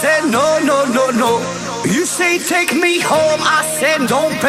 said no, no, no, no. You say take me home, I said don't.